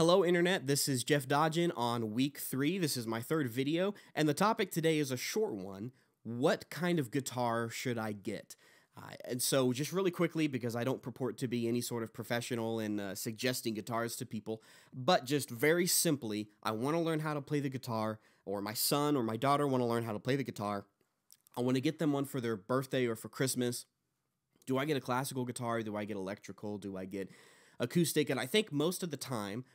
Hello, Internet. This is Jeff Dodgen on week three. This is my third video, and the topic today is a short one. What kind of guitar should I get? Uh, and so, just really quickly, because I don't purport to be any sort of professional in uh, suggesting guitars to people, but just very simply, I want to learn how to play the guitar, or my son or my daughter want to learn how to play the guitar. I want to get them one for their birthday or for Christmas. Do I get a classical guitar? Do I get electrical? Do I get acoustic? And I think most of the time,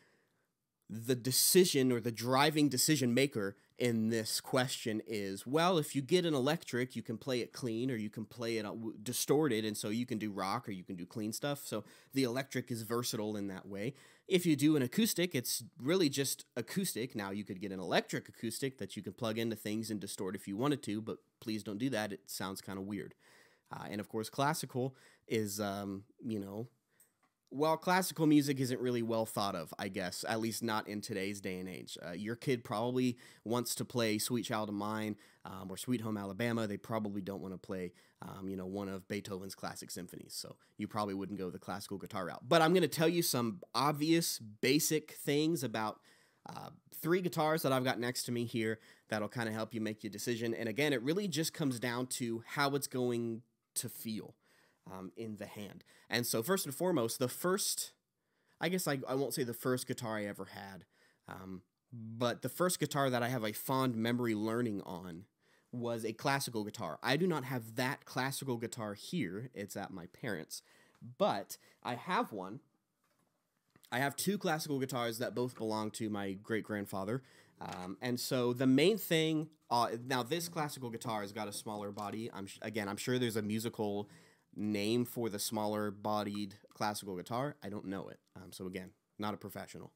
the decision or the driving decision maker in this question is well if you get an electric you can play it clean or you can play it uh, distorted and so you can do rock or you can do clean stuff. So the electric is versatile in that way. If you do an acoustic it's really just acoustic. Now you could get an electric acoustic that you can plug into things and distort if you wanted to but please don't do that. It sounds kind of weird. Uh, and of course classical is um, you know well, classical music isn't really well thought of, I guess, at least not in today's day and age. Uh, your kid probably wants to play Sweet Child of Mine um, or Sweet Home Alabama. They probably don't want to play, um, you know, one of Beethoven's classic symphonies. So you probably wouldn't go the classical guitar route. But I'm going to tell you some obvious, basic things about uh, three guitars that I've got next to me here that'll kind of help you make your decision. And again, it really just comes down to how it's going to feel um, in the hand. And so, first and foremost, the first, I guess I, I won't say the first guitar I ever had, um, but the first guitar that I have a fond memory learning on was a classical guitar. I do not have that classical guitar here, it's at my parents', but I have one. I have two classical guitars that both belong to my great grandfather. Um, and so the main thing, uh, now this classical guitar has got a smaller body. I'm again, I'm sure there's a musical name for the smaller bodied classical guitar. I don't know it. Um, so again, not a professional.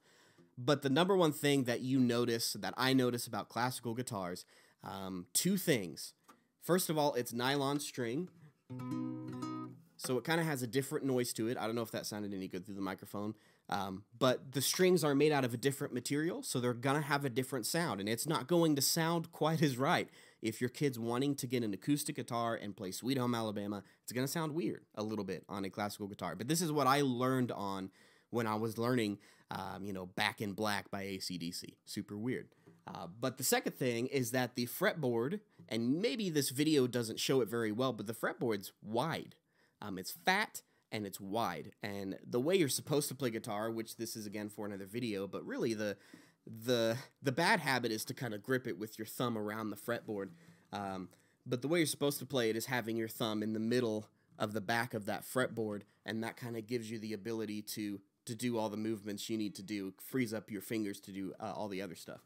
But the number one thing that you notice, that I notice about classical guitars, um, two things. First of all, it's nylon string. So it kind of has a different noise to it. I don't know if that sounded any good through the microphone. Um, but the strings are made out of a different material, so they're going to have a different sound, and it's not going to sound quite as right. If your kid's wanting to get an acoustic guitar and play Sweet Home Alabama, it's going to sound weird a little bit on a classical guitar. But this is what I learned on when I was learning, um, you know, Back in Black by ACDC. Super weird. Uh, but the second thing is that the fretboard, and maybe this video doesn't show it very well, but the fretboard's wide. Um, it's fat and it's wide. And the way you're supposed to play guitar, which this is again for another video, but really the the the bad habit is to kind of grip it with your thumb around the fretboard. Um, but the way you're supposed to play it is having your thumb in the middle of the back of that fretboard, and that kind of gives you the ability to to do all the movements you need to do, frees up your fingers to do uh, all the other stuff.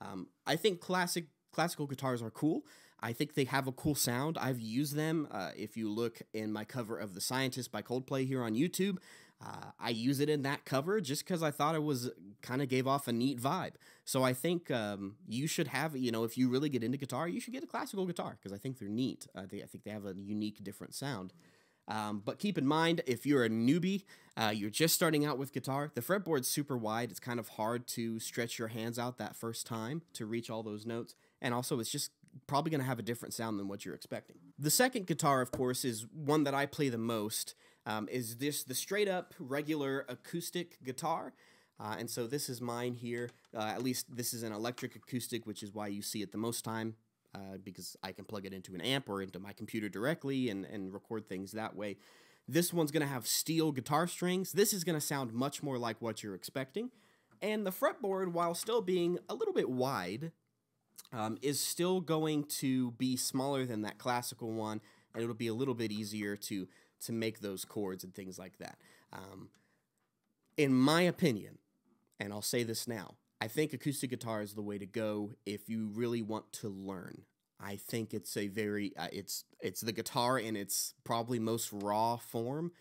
Um, I think classic classical guitars are cool. I think they have a cool sound. I've used them. Uh, if you look in my cover of The Scientist by Coldplay here on YouTube, uh, I use it in that cover just because I thought it was kind of gave off a neat vibe. So I think um, you should have, you know, if you really get into guitar, you should get a classical guitar because I think they're neat. Uh, they, I think they have a unique, different sound. Um, but keep in mind, if you're a newbie, uh, you're just starting out with guitar, the fretboard's super wide. It's kind of hard to stretch your hands out that first time to reach all those notes. And also, it's just probably going to have a different sound than what you're expecting. The second guitar, of course, is one that I play the most. Um, is this the straight up regular acoustic guitar? Uh, and so this is mine here. Uh, at least this is an electric acoustic, which is why you see it the most time. Uh, because I can plug it into an amp or into my computer directly and, and record things that way. This one's going to have steel guitar strings. This is going to sound much more like what you're expecting. And the fretboard, while still being a little bit wide, um, is still going to be smaller than that classical one, and it'll be a little bit easier to to make those chords and things like that. Um, in my opinion, and I'll say this now, I think acoustic guitar is the way to go if you really want to learn. I think it's a very uh, it's it's the guitar in its probably most raw form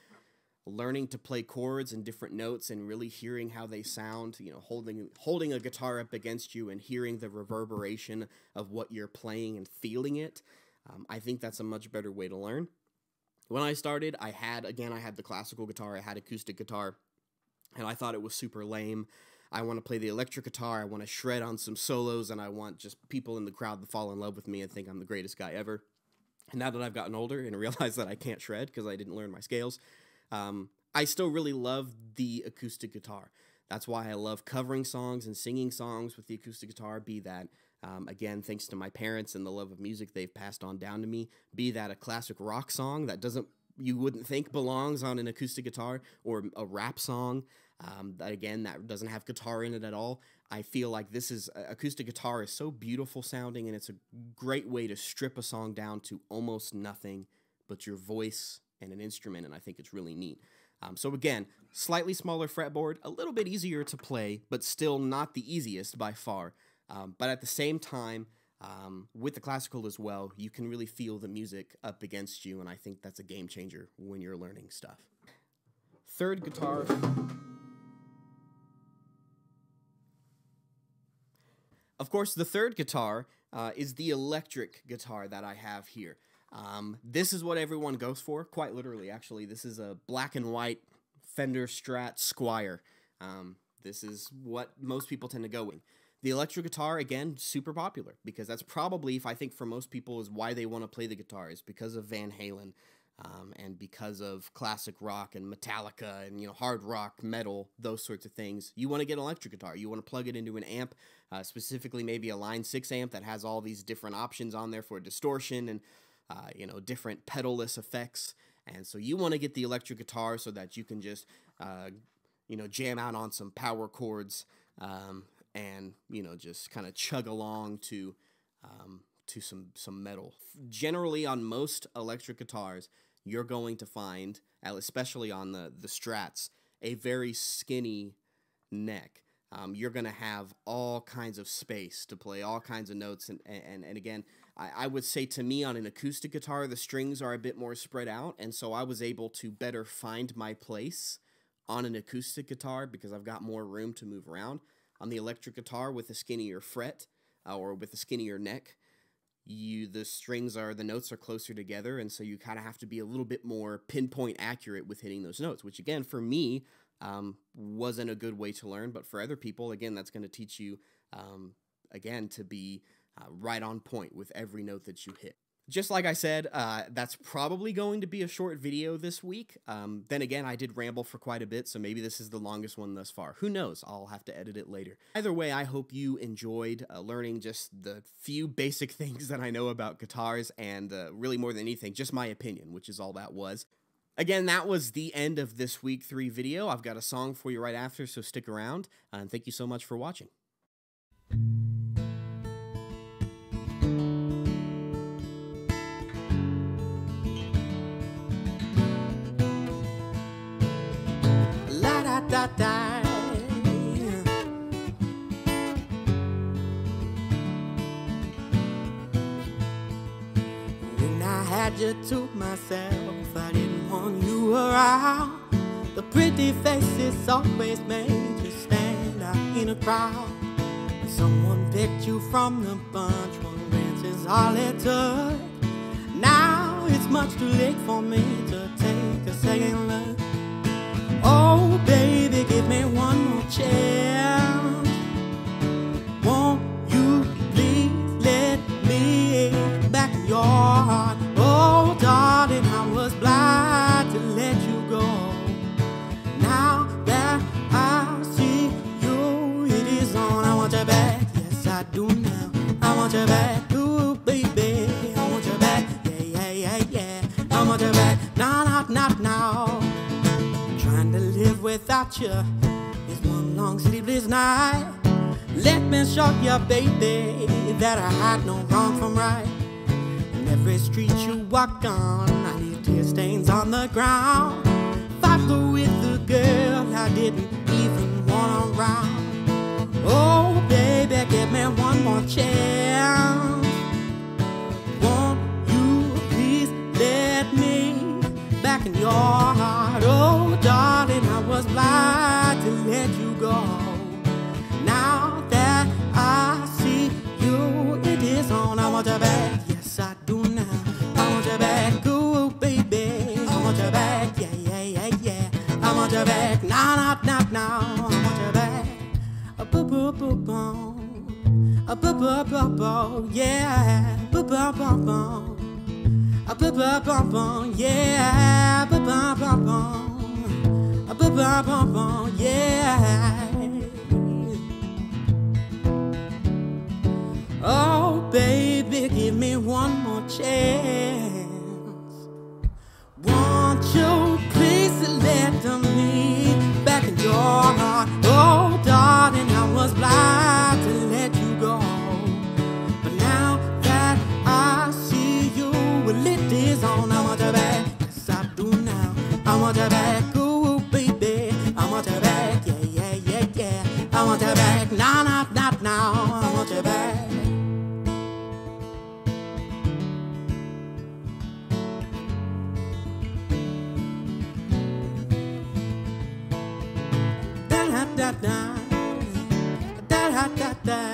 learning to play chords and different notes and really hearing how they sound, you know, holding holding a guitar up against you and hearing the reverberation of what you're playing and feeling it. Um, I think that's a much better way to learn. When I started, I had again I had the classical guitar, I had acoustic guitar, and I thought it was super lame. I want to play the electric guitar, I want to shred on some solos, and I want just people in the crowd to fall in love with me and think I'm the greatest guy ever. And now that I've gotten older and realized that I can't shred because I didn't learn my scales, um, I still really love the acoustic guitar. That's why I love covering songs and singing songs with the acoustic guitar, be that um, again, thanks to my parents and the love of music they've passed on down to me, be that a classic rock song that doesn't you wouldn't think belongs on an acoustic guitar or a rap song um, that again that doesn't have guitar in it at all i feel like this is acoustic guitar is so beautiful sounding and it's a great way to strip a song down to almost nothing but your voice and an instrument and i think it's really neat um, so again slightly smaller fretboard a little bit easier to play but still not the easiest by far um, but at the same time, um, with the classical as well, you can really feel the music up against you, and I think that's a game changer when you're learning stuff. Third guitar. Of course, the third guitar uh, is the electric guitar that I have here. Um, this is what everyone goes for, quite literally, actually. This is a black and white Fender Strat Squier. Um, this is what most people tend to go with. The electric guitar, again, super popular because that's probably, if I think for most people, is why they want to play the guitar is because of Van Halen um, and because of classic rock and Metallica and you know hard rock, metal, those sorts of things. You want to get an electric guitar. You want to plug it into an amp, uh, specifically maybe a Line Six amp that has all these different options on there for distortion and uh, you know different pedalless effects. And so you want to get the electric guitar so that you can just uh, you know jam out on some power chords um, and you know just kind of chug along to um, to some some metal. Generally, on most electric guitars, you're going to find, especially on the the Strats, a very skinny neck. Um, you're going to have all kinds of space to play all kinds of notes. And, and, and again, I, I would say to me on an acoustic guitar, the strings are a bit more spread out. And so I was able to better find my place on an acoustic guitar because I've got more room to move around on the electric guitar with a skinnier fret uh, or with a skinnier neck you the strings are the notes are closer together and so you kind of have to be a little bit more pinpoint accurate with hitting those notes which again for me um, wasn't a good way to learn but for other people again that's going to teach you um, again to be uh, right on point with every note that you hit just like I said, uh, that's probably going to be a short video this week. Um, then again, I did ramble for quite a bit, so maybe this is the longest one thus far. Who knows? I'll have to edit it later. Either way, I hope you enjoyed uh, learning just the few basic things that I know about guitars, and uh, really more than anything, just my opinion, which is all that was. Again, that was the end of this week three video. I've got a song for you right after, so stick around, and thank you so much for watching. Da da. When I had you to myself, I didn't want you around. The pretty faces always made you stand out in a crowd. When someone picked you from the bunch, one glance is all it took. Now it's much too late for me to take a second look. I do now. I want you back. Ooh, baby, I want you back. Yeah, yeah, yeah, yeah. I want you back. Now, not, not now Trying to live without you is one long sleepless night. Let me show you, baby, that I had no wrong from right. In every street you walk on, I leave tear stains on the ground. Fight with the girl I didn't even want around. Oh, me one more chance. Won't you please let me back in your heart? Oh, darling I was blind to let you go. Now that I see you, it is on. I want you back, A ba ba ba, bu, yeah. Ba ba ba ba, A ba ba ba, bu, yeah. Ba ba ba ba, A ba ba ba, bu, yeah. Oh, baby, give me one more chance. Want you? not now. I want you back. Da da da da da da da.